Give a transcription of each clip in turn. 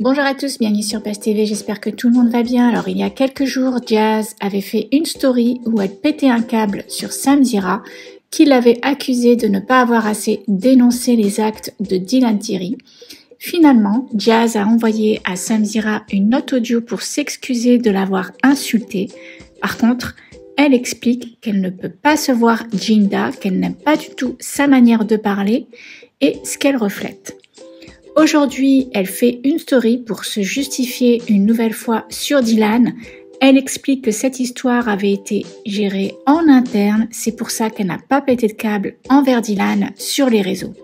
Bonjour à tous, bienvenue sur Page TV, j'espère que tout le monde va bien. Alors il y a quelques jours, Jazz avait fait une story où elle pétait un câble sur Sam Zira, qui l'avait accusé de ne pas avoir assez dénoncé les actes de Dylan Thierry. Finalement, Jazz a envoyé à Sam Zira une note audio pour s'excuser de l'avoir insulté. Par contre, elle explique qu'elle ne peut pas se voir Jinda, qu'elle n'aime pas du tout sa manière de parler et ce qu'elle reflète. Aujourd'hui, elle fait une story pour se justifier une nouvelle fois sur Dylan. Elle explique que cette histoire avait été gérée en interne, c'est pour ça qu'elle n'a pas pété de câble envers Dylan sur les réseaux.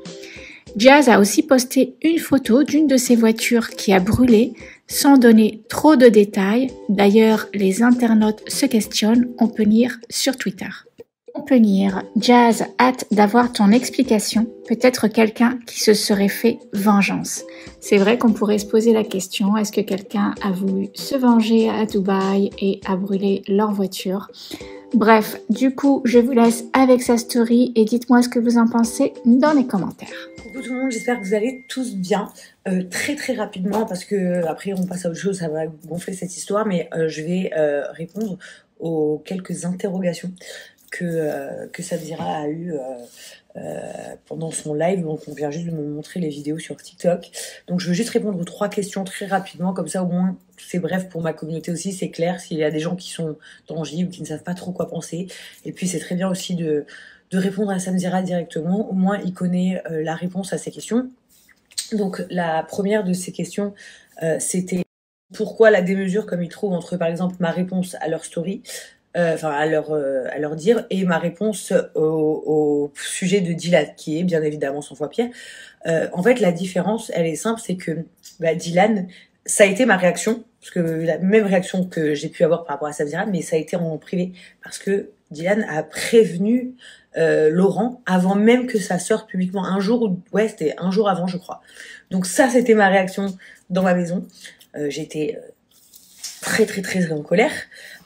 Jazz a aussi posté une photo d'une de ses voitures qui a brûlé sans donner trop de détails. D'ailleurs, les internautes se questionnent, on peut lire sur Twitter. On peut lire Jazz, hâte d'avoir ton explication. Peut-être quelqu'un qui se serait fait vengeance. C'est vrai qu'on pourrait se poser la question est-ce que quelqu'un a voulu se venger à Dubaï et a brûlé leur voiture? Bref, du coup, je vous laisse avec sa story et dites-moi ce que vous en pensez dans les commentaires. Coucou tout le monde, j'espère que vous allez tous bien. Euh, très très rapidement, parce que après on passe à autre chose, ça va gonfler cette histoire, mais euh, je vais euh, répondre aux quelques interrogations que, euh, que a eu euh, euh, pendant son live. Donc, on vient juste de me montrer les vidéos sur TikTok. Donc, je veux juste répondre aux trois questions très rapidement. Comme ça, au moins, c'est bref pour ma communauté aussi. C'est clair s'il y a des gens qui sont tangibles, qui ne savent pas trop quoi penser. Et puis, c'est très bien aussi de, répondre à Samzira directement. Au moins, il connaît la réponse à ces questions. Donc, la première de ces questions, c'était pourquoi la démesure, comme il trouve entre, par exemple, ma réponse à leur story, enfin à leur euh, à leur dire. Et ma réponse au, au, sujet de Dylan qui est bien évidemment son fois pire. Euh, en fait la différence elle est simple c'est que bah, Dylan ça a été ma réaction parce que la même réaction que j'ai pu avoir par rapport à Sabzira mais ça a été en privé. Parce que Dylan a prévenu euh, Laurent avant même que ça sorte publiquement. Un jour ou ouais c'était un jour avant je crois. Donc ça c'était ma réaction dans ma maison. Euh, j'étais très très très en colère.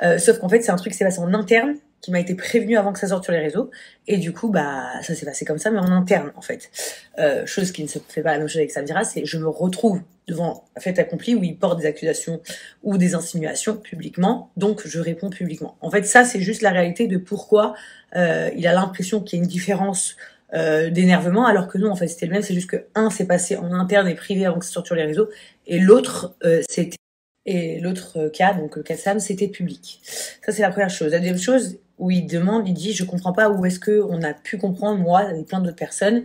Euh, sauf qu'en fait c'est un truc qui s'est passé en interne, qui m'a été prévenu avant que ça sorte sur les réseaux. Et du coup bah ça s'est passé comme ça, mais en interne en fait. Euh, chose qui ne se fait pas la même chose avec Samira, c'est je me retrouve devant un fait accompli où il porte des accusations ou des insinuations publiquement, donc je réponds publiquement. En fait ça c'est juste la réalité de pourquoi euh, il a l'impression qu'il y a une différence d'énervement, alors que non, en fait, c'était le même. C'est juste que un s'est passé en interne et privé avant que ça sorte sur les réseaux, et l'autre, c'était et l'autre euh, cas, donc le cas de Sam, c'était public. Ça, c'est la première chose. La deuxième chose, où il demande, il dit, je comprends pas où est-ce que on a pu comprendre, moi et plein d'autres personnes,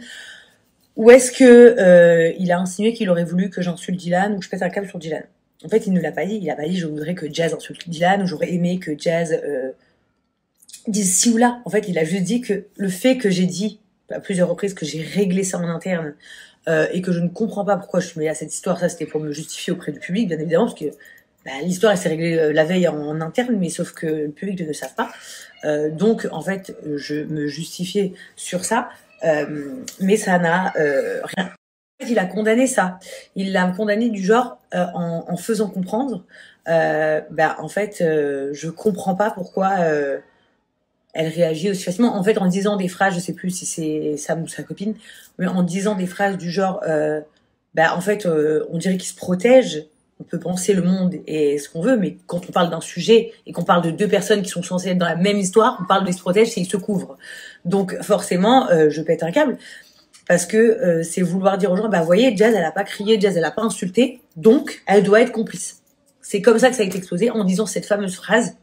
où est-ce que euh, il a insinué qu'il aurait voulu que j'insulte Dylan ou que je pète un câble sur Dylan. En fait, il ne l'a pas dit. Il a pas dit, je voudrais que Jazz insulte Dylan ou j'aurais aimé que Jazz euh, dise ci ou là. En fait, il a juste dit que le fait que j'ai dit à plusieurs reprises que j'ai réglé ça en interne euh, et que je ne comprends pas pourquoi je suis mêlée à cette histoire. Ça, c'était pour me justifier auprès du public, bien évidemment, parce que bah, l'histoire, elle s'est réglée euh, la veille en, interne, mais sauf que le public ne le savent pas. Euh, donc, en fait, je me justifiais sur ça, euh, mais ça n'a euh, rien. Il a condamné ça. Il l'a condamné du genre en, en, faisant comprendre. bah, en fait, je comprends pas pourquoi elle réagit aussi facilement. En fait, en disant des phrases, je sais plus si c'est Sam ou sa copine, mais en disant des phrases du genre, euh, bah en fait, euh, on dirait qu'il se protège. On peut penser le monde et ce qu'on veut, mais quand on parle d'un sujet et qu'on parle de deux personnes qui sont censées être dans la même histoire, on parle de se protège et ils se couvrent. Donc forcément, euh, je pète un câble parce que euh, c'est vouloir dire aux gens, bah voyez, Jazz, elle a pas crié, Jazz, elle a pas insulté, donc elle doit être complice. C'est comme ça que ça a été exposé en disant cette fameuse phrase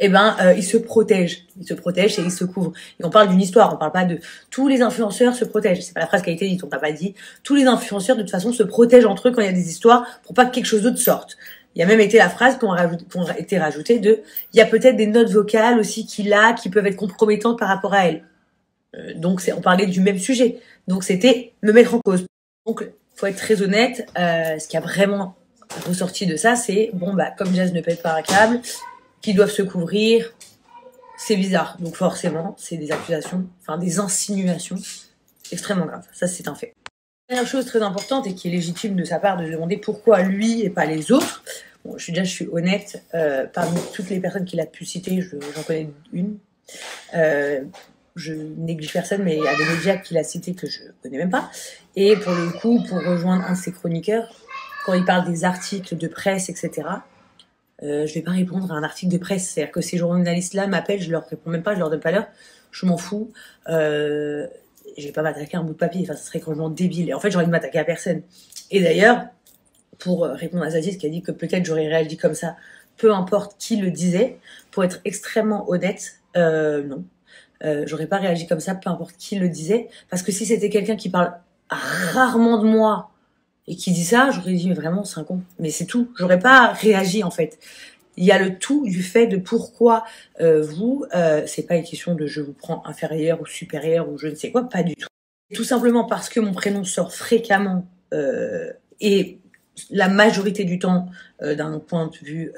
eh ben, euh, ils se protègent. Ils se protègent et ils se couvrent. Et on parle d'une histoire, on parle pas de tous les influenceurs se protègent. C'est pas la phrase qui a été dite, on t'a pas dit. Tous les influenceurs, de toute façon, se protègent entre eux quand il y a des histoires pour pas que quelque chose d'autre sorte. Il y a même été la phrase qui a été rajoutée de, il y a peut-être des notes vocales aussi qu'il a qui peuvent être compromettantes par rapport à elle. Euh, donc, on parlait du même sujet. Donc, c'était me mettre en cause. Donc, faut être très honnête. Euh, ce qui a vraiment ressorti de ça, c'est bon bah comme Jazz ne pète pas un câble, qui doivent se couvrir. C'est bizarre. Donc forcément, c'est des accusations, enfin des insinuations extrêmement graves. Ça, c'est un fait. Dernière chose très importante et qui est légitime de sa part de demander pourquoi lui et pas les autres. Bon, je suis déjà, je suis honnête. Euh, parmi toutes les personnes qu'il a pu citer, j'en connais une. Euh, je néglige personne, mais il y a des médias qu'il a cités que je connais même pas. Et pour le coup, pour rejoindre un de ses chroniqueurs, quand il parle des articles de presse, etc., euh, je vais pas répondre à un article de presse. C'est-à-dire que ces journalistes-là m'appellent, je leur réponds même pas, je leur donne pas l'heure. Je m'en fous. Euh, je vais pas m'attaquer à un bout de papier. Enfin, ce serait complètement débile. Et en fait, j'ai envie de m'attaquer à personne. Et d'ailleurs, pour euh, répondre à Zadis qui a dit que peut-être j'aurais réagi comme ça, peu importe qui le disait, pour être extrêmement honnête, euh, non. Euh, j'aurais pas réagi comme ça, peu importe qui le disait. Parce que si c'était quelqu'un qui parle rarement de moi et qui dit ça, j'aurais dit mais vraiment c'est un con. Mais c'est tout. J'aurais pas réagi en fait. Il y a le tout du fait de pourquoi euh, vous, euh, c'est pas une question de je vous prends inférieur ou supérieur ou je ne sais quoi, pas du tout. Tout simplement parce que mon prénom sort fréquemment euh, et la majorité du temps euh, d'un point de vue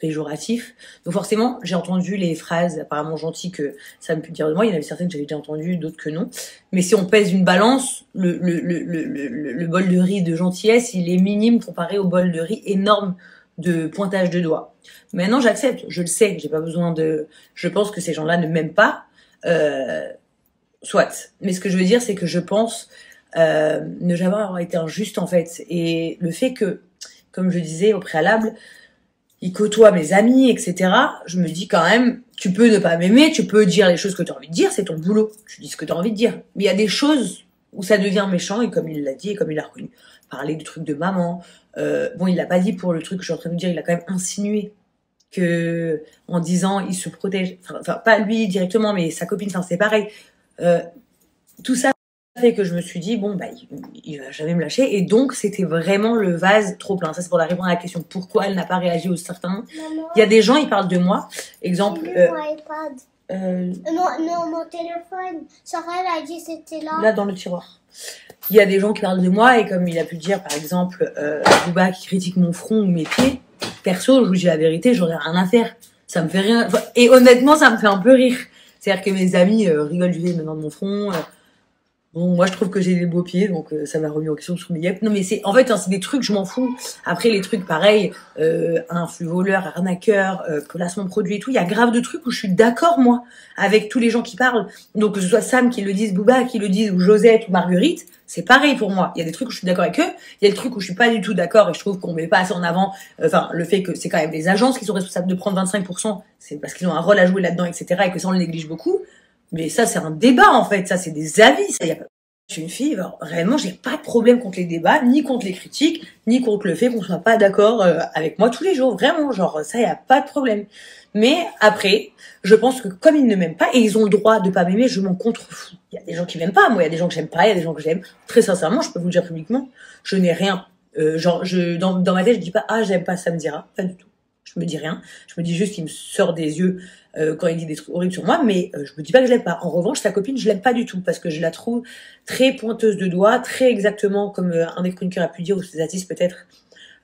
péjoratif. Donc forcément, j'ai entendu les phrases apparemment gentilles que ça me peut dire de moi. Il y en avait certaines que j'avais déjà entendues, d'autres que non. Mais si on pèse une balance, le, le, bol de riz de gentillesse, il est minime comparé au bol de riz énorme de pointage de doigts. Maintenant, j'accepte, je le sais, j'ai pas besoin de. Je pense que ces gens-là ne m'aiment pas. Euh, soit. Mais ce que je veux dire, c'est que je pense euh, ne jamais avoir été injuste en fait. Et le fait que, comme je disais au préalable, il côtoie mes amis, etc. Je me dis quand même, tu peux ne pas m'aimer, tu peux dire les choses que tu as envie de dire, c'est ton boulot. Tu dis ce que tu as envie de dire. Mais il y a des choses où ça devient méchant, et comme il l'a dit, et comme il l'a reconnu, parler du truc de maman. Euh, bon, il l'a pas dit pour le truc que je suis en train de dire, il a quand même insinué que en disant il se protège, enfin pas lui directement, mais sa copine, enfin c'est pareil. Euh, tout ça fait que je me suis dit bon bah il, il va jamais me lâcher et donc c'était vraiment le vase trop plein. Ça c'est pour la répondre à la question pourquoi elle n'a pas réagi aux certains. Il y a des gens ils parlent de moi. Exemple. Lu euh, mon iPad. euh, Non, non, mon téléphone. Sarah, elle a dit c'était là. là dans le tiroir. Il y a des gens qui parlent de moi et comme il a pu dire par exemple euh, Booba qui critique mon front ou mes pieds, perso je vous dis la vérité, ai rien à faire. Ça me fait rien. enfin, Et honnêtement ça me fait un peu rire. C'est-à-dire que mes amis euh, rigolent du fait maintenant de mon front. euh, Bon, moi je trouve que j'ai des beaux pieds, donc euh, ça m'a remis en question sur mes yep. Non mais c'est en fait hein, c'est des trucs, je m'en fous. Après les trucs pareils, euh, influx voleur, arnaqueur, euh, placement de produits et tout, il y a grave de trucs où je suis d'accord moi avec tous les gens qui parlent. Donc que ce soit Sam qui le dise, Booba qui le dise, ou Josette ou Marguerite, c'est pareil pour moi. Il y a des trucs où je suis d'accord avec eux, il y a des trucs où je suis pas du tout d'accord et je trouve qu'on met pas assez en avant. euh, Enfin, le fait que c'est quand même les agences qui sont responsables de prendre 25%, c'est parce qu'ils ont un rôle à jouer là-dedans, etc. Et que ça on le néglige beaucoup. Mais ça, c'est un débat, en fait. Ça, c'est des avis. Ça, y a pas... Je suis une fille, alors, réellement, j'ai pas de problème contre les débats, ni contre les critiques, ni contre le fait qu'on soit pas d'accord euh, avec moi tous les jours. Vraiment, genre, ça, y a pas de problème. Mais après, je pense que comme ils ne m'aiment pas, et ils ont le droit de pas m'aimer, je m'en contrefous. Il y a des gens qui m'aiment pas, moi, il y a des gens que j'aime pas, il y a des gens que j'aime. Très sincèrement, je peux vous le dire publiquement, je n'ai rien. Euh, genre, je, dans, dans ma tête, je dis pas, ah, j'aime pas, ça me dira. Pas du tout. Je me dis rien. Je me dis juste qu'il me sort des yeux euh, quand il dit des trucs horribles sur moi, mais euh, je me dis pas que je l'aime pas. En revanche, sa copine, je l'aime pas du tout parce que je la trouve très pointeuse de doigts, très exactement comme euh, un des chroniqueurs a pu dire ou ses artistes peut-être.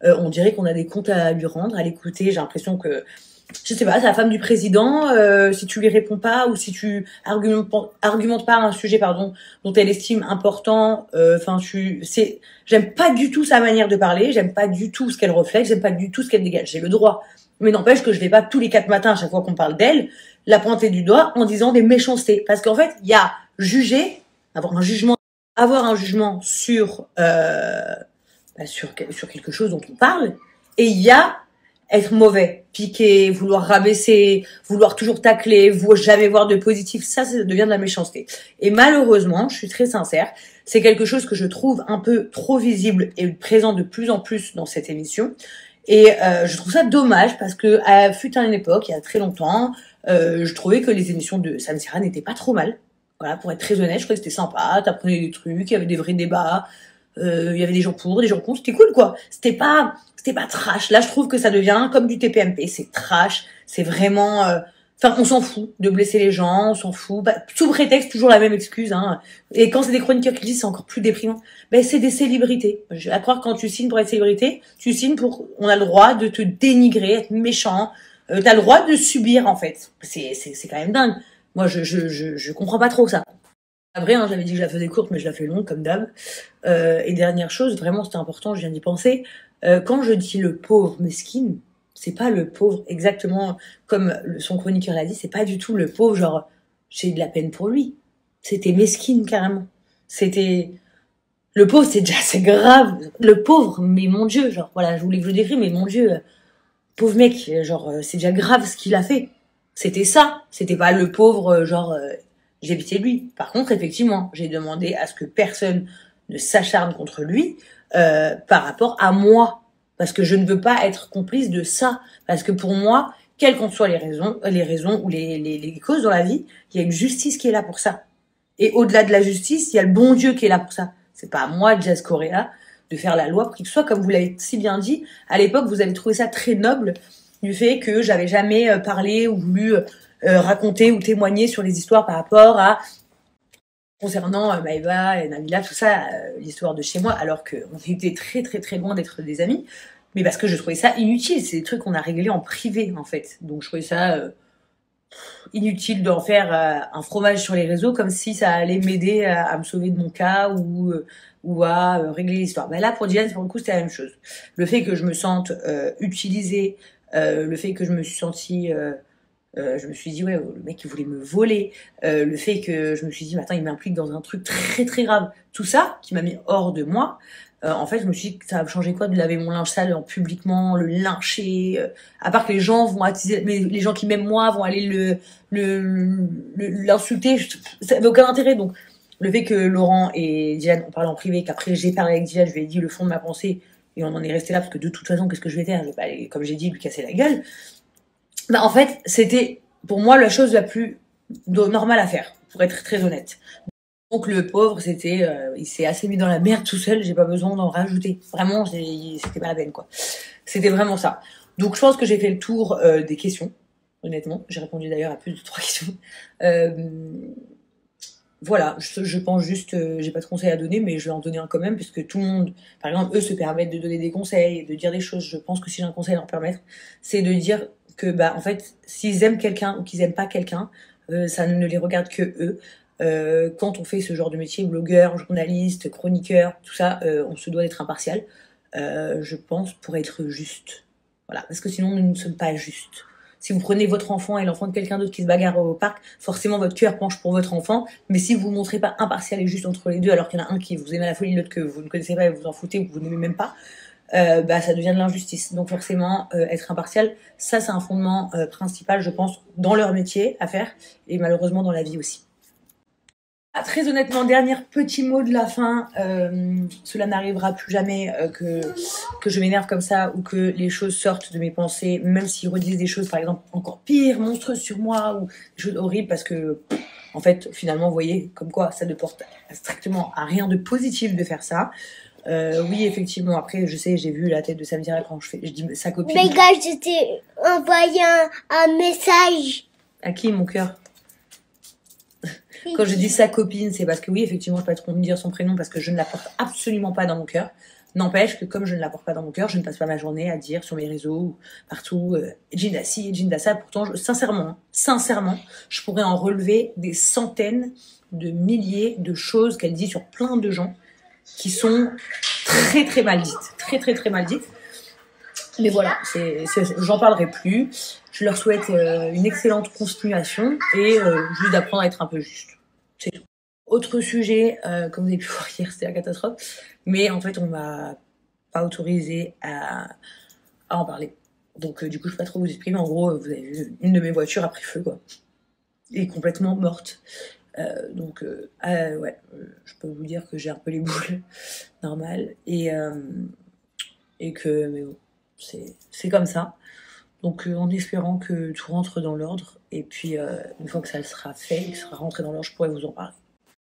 Euh, on dirait qu'on a des comptes à lui rendre, à l'écouter. J'ai l'impression que je sais pas, c'est la femme du président. euh, si tu lui réponds pas ou si tu argumentes, argumentes pas un sujet pardon dont elle estime important, euh, enfin tu, c'est, j'aime pas du tout sa manière de parler, j'aime pas du tout ce qu'elle reflète, j'aime pas du tout ce qu'elle dégage. J'ai le droit, mais n'empêche que je vais pas tous les quatre matins à chaque fois qu'on parle d'elle la pointer du doigt en disant des méchancetés, parce qu'en fait il y a juger, avoir un jugement, avoir un jugement sur euh, bah, sur sur quelque chose dont on parle, et il y a être mauvais, piquer, vouloir rabaisser, vouloir toujours tacler, vou- jamais voir de positif, ça, ça devient de la méchanceté. Et malheureusement, je suis très sincère, c'est quelque chose que je trouve un peu trop visible et présent de plus en plus dans cette émission. Et euh, je trouve ça dommage parce que à fut une époque, il y a très longtemps, euh, je trouvais que les émissions de Sam Sira n'étaient pas trop mal. Voilà, pour être très honnête, je trouvais que c'était sympa, t'apprenais des trucs, il y avait des vrais débats, euh, il y avait des gens pour, des gens contre, c'était cool quoi. C'était pas, c'était pas trash. Là, je trouve que ça devient comme du TPMP, c'est trash, c'est vraiment, euh, enfin, on s'en fout de blesser les gens, on s'en fout, bah, sous prétexte toujours la même excuse. Hein. Et quand c'est des chroniqueurs qui disent, c'est encore plus déprimant. Ben, c'est des célébrités. Je à croire quand tu signes pour être célébrité, tu signes pour, on a le droit de te dénigrer, être méchant. Euh, T'as le droit de subir en fait. C'est, c'est quand même dingue. Moi, je, je, je, je comprends pas trop ça. Après, hein, j'avais dit que je la faisais courte, mais je la fais longue comme d'hab. Euh, et dernière chose, vraiment c'était important, je viens d'y penser. Euh, quand je dis le pauvre mesquine, c'est pas le pauvre exactement comme son chroniqueur l'a dit, c'est pas du tout le pauvre genre j'ai de la peine pour lui. C'était mesquine carrément. C'était le pauvre, c'est déjà c'est grave. Le pauvre, mais mon Dieu, genre voilà, je voulais que je le décris, mais mon Dieu, pauvre mec, genre c'est déjà grave ce qu'il a fait. C'était ça, c'était pas le pauvre, genre euh, j'habitais lui. Par contre, effectivement, j'ai demandé à ce que personne ne s'acharne contre lui euh, par rapport à moi, parce que je ne veux pas être complice de ça, parce que pour moi, quelles qu'en soient les raisons, les raisons ou les, les, causes dans la vie, il y a une justice qui est là pour ça. Et au-delà de la justice, il y a le bon Dieu qui est là pour ça. C'est pas à moi, Jazz Correa, de faire la loi pour qu'il soit, comme vous l'avez si bien dit, à l'époque, vous avez trouvé ça très noble du fait que j'avais jamais euh, parlé ou voulu euh, raconter ou témoigner sur les histoires par rapport à concernant euh, Maëva et Nabila, tout ça, l'histoire de chez moi, alors qu'on était très très très loin d'être des amis, mais parce que je trouvais ça inutile, c'est des trucs qu'on a réglés en privé en fait, donc je trouvais ça inutile d'en faire un fromage sur les réseaux comme si ça allait m'aider à, me sauver de mon cas ou ou à régler l'histoire. Ben là pour Diane pour le coup c'était la même chose. Le fait que je me sente utilisée euh, le fait que je me suis sentie euh, euh, je me suis dit ouais le mec il voulait me voler. Le fait que je me suis dit attends il m'implique dans un truc très très grave. Tout ça qui m'a mis hors de moi en fait je me suis dit ça va changer quoi de laver mon linge sale en publiquement le lyncher à part que les gens vont attiser mais les gens qui m'aiment moi vont aller le l'insulter ça n'avait aucun intérêt. Donc le fait que Laurent et Diane ont parlé en privé qu'après j'ai parlé avec Diane je lui ai dit le fond de ma pensée et on en est resté là parce que de toute façon, qu'est-ce que je vais faire? Je vais pas aller, comme j'ai dit, lui casser la gueule. Bah, en fait, c'était pour moi la chose la plus normale à faire, pour être très honnête. Donc le pauvre, c'était, euh, il s'est assez mis dans la merde tout seul. J'ai pas besoin d'en rajouter. Vraiment, c'était pas la peine quoi. C'était vraiment ça. Donc je pense que j'ai fait le tour euh, des questions. Honnêtement, j'ai répondu d'ailleurs à plus de trois questions. Euh, voilà, je, pense juste, euh, j'ai pas de conseils à donner, mais je vais en donner un quand même, puisque tout le monde, par exemple, eux se permettent de donner des conseils, de dire des choses. Je pense que si j'ai un conseil à leur permettre, c'est de dire que, bah, en fait, s'ils aiment quelqu'un ou qu'ils aiment pas quelqu'un, euh, ça ne les regarde que eux. Euh, quand on fait ce genre de métier, blogueur, journaliste, chroniqueur, tout ça, on se doit d'être impartial. je pense pour être juste. Voilà, parce que sinon nous ne sommes pas justes. Si vous prenez votre enfant et l'enfant de quelqu'un d'autre qui se bagarre au parc, forcément votre cœur penche pour votre enfant. Mais si vous ne montrez pas impartial et juste entre les deux, alors qu'il y en a un qui vous aime à la folie, l'autre que vous ne connaissez pas et vous en foutez ou que vous n'aimez même pas, euh, bah, ça devient de l'injustice. Donc forcément, euh, être impartial, ça c'est un fondement euh, principal, je pense, dans leur métier à faire et malheureusement dans la vie aussi. Ah, très honnêtement, dernier petit mot de la fin. Euh, cela n'arrivera plus jamais que, que je m'énerve comme ça ou que les choses sortent de mes pensées, même s'ils redisent des choses, par exemple, encore pires, monstrueuses sur moi ou des choses horribles parce que, en fait, finalement, vous voyez, comme quoi ça ne porte strictement à rien de positif de faire ça. Euh, oui, effectivement, après, je sais, j'ai vu la tête de Samira quand je fais, je dis sa copine. Mais gars, je t'ai envoyé un, un message. À qui, mon cœur? Quand je dis sa copine, c'est parce que oui, effectivement, je peux pas trop me dire son prénom parce que je ne la porte absolument pas dans mon cœur. N'empêche que comme je ne la porte pas dans mon cœur, je ne passe pas ma journée à dire sur mes réseaux, partout, euh, Jinda ci, Jinda ça. Pourtant, sincèrement, hein, sincèrement, je pourrais en relever des centaines de milliers de choses qu'elle dit sur plein de gens qui sont très très mal dites, très très très mal dites. Mais voilà, j'en parlerai plus. Je leur souhaite euh, une excellente continuation et euh, juste d'apprendre à être un peu juste. C'est tout. Autre sujet, euh, comme vous avez pu voir hier, c'était la catastrophe. Mais en fait, on m'a pas autorisé à, en parler. Donc du coup, je peux pas trop vous exprimer. En gros, vous avez vu, une de mes voitures a pris feu, quoi. Et complètement morte. Donc ouais, je peux vous dire que j'ai un peu les boules, normal. Et, et que, mais bon, c'est comme ça. Donc euh, en espérant que tout rentre dans l'ordre, et puis euh, une fois que ça sera fait, que ça sera rentré dans l'ordre, je pourrai vous en parler.